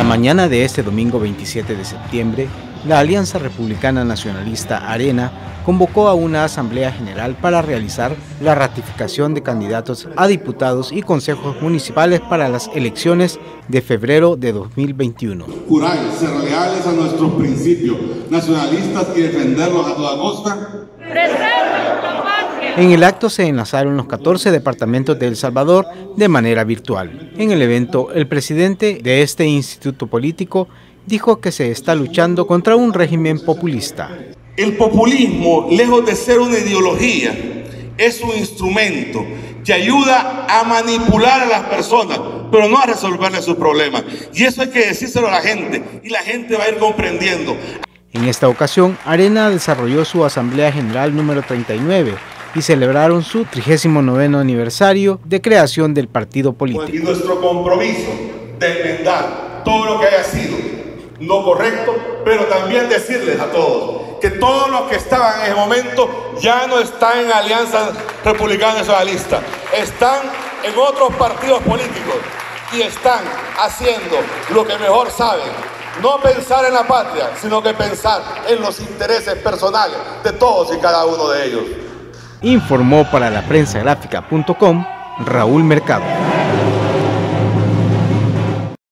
La mañana de este domingo 27 de septiembre, la Alianza Republicana Nacionalista Arena convocó a una asamblea general para realizar la ratificación de candidatos a diputados y consejos municipales para las elecciones de febrero de 2021. Jurar ser leales a nuestros principios nacionalistas y defenderlos a toda costa. En el acto se enlazaron los 14 departamentos de El Salvador de manera virtual. En el evento, el presidente de este instituto político dijo que se está luchando contra un régimen populista. El populismo, lejos de ser una ideología, es un instrumento que ayuda a manipular a las personas, pero no a resolverle sus problemas. Y eso hay que decírselo a la gente y la gente va a ir comprendiendo. En esta ocasión, Arena desarrolló su Asamblea General número 39 y celebraron su 39 aniversario de creación del partido político. Y nuestro compromiso de enmendar todo lo que haya sido no correcto, pero también decirles a todos que todos los que estaban en ese momento ya no están en Alianza Republicana Socialista, están en otros partidos políticos y están haciendo lo que mejor saben, no pensar en la patria, sino que pensar en los intereses personales de todos y cada uno de ellos. Informó para la prensa gráfica.com Raúl Mercado.